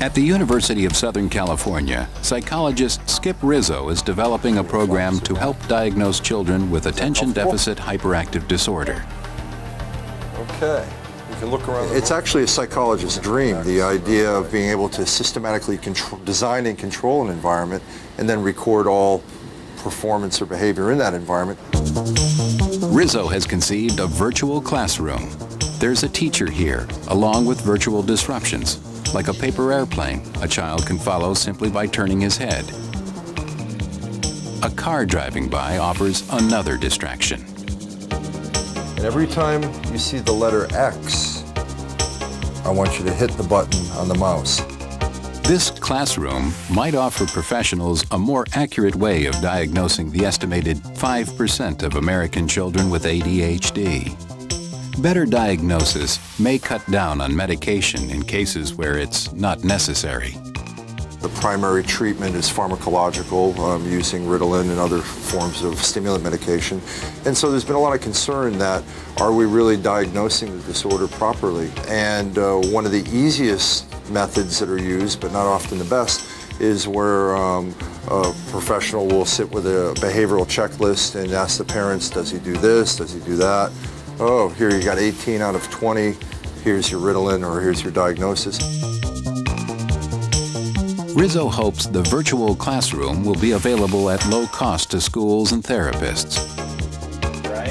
At the University of Southern California, psychologist Skip Rizzo is developing a program to help diagnose children with attention deficit hyperactive disorder. Okay. You can look around. It's actually a psychologist's dream, the idea of being able to systematically control, design and control an environment and then record all performance or behavior in that environment. Rizzo has conceived a virtual classroom. There's a teacher here, along with virtual disruptions. Like a paper airplane, a child can follow simply by turning his head. A car driving by offers another distraction. And every time you see the letter X, I want you to hit the button on the mouse. This classroom might offer professionals a more accurate way of diagnosing the estimated 5% of American children with ADHD. Better diagnosis may cut down on medication in cases where it's not necessary. The primary treatment is pharmacological, um, using Ritalin and other forms of stimulant medication. And so there's been a lot of concern that are we really diagnosing the disorder properly? And uh, one of the easiest methods that are used, but not often the best, is where um, a professional will sit with a behavioral checklist and ask the parents, does he do this, does he do that? Oh, here you got 18 out of 20, here's your Ritalin or here's your diagnosis. Rizzo hopes the virtual classroom will be available at low cost to schools and therapists.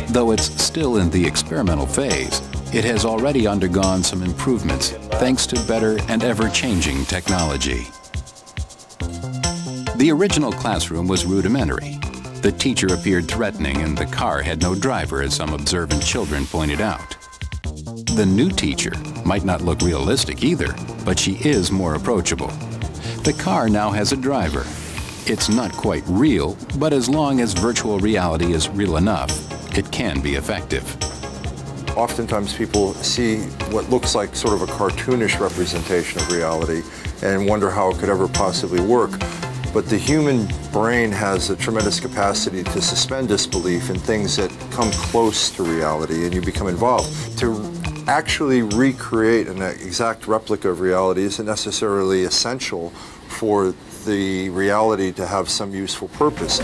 Though it's still in the experimental phase, it has already undergone some improvements thanks to better and ever-changing technology. The original classroom was rudimentary, the teacher appeared threatening and the car had no driver, as some observant children pointed out. The new teacher might not look realistic either, but she is more approachable. The car now has a driver. It's not quite real, but as long as virtual reality is real enough, it can be effective. Oftentimes people see what looks like sort of a cartoonish representation of reality and wonder how it could ever possibly work. But the human brain has a tremendous capacity to suspend disbelief in things that come close to reality and you become involved. To actually recreate an exact replica of reality isn't necessarily essential for the reality to have some useful purpose.